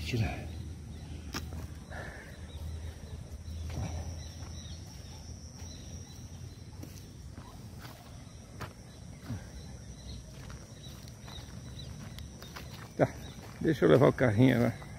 tirar. Tá, deixa eu levar o carrinho lá.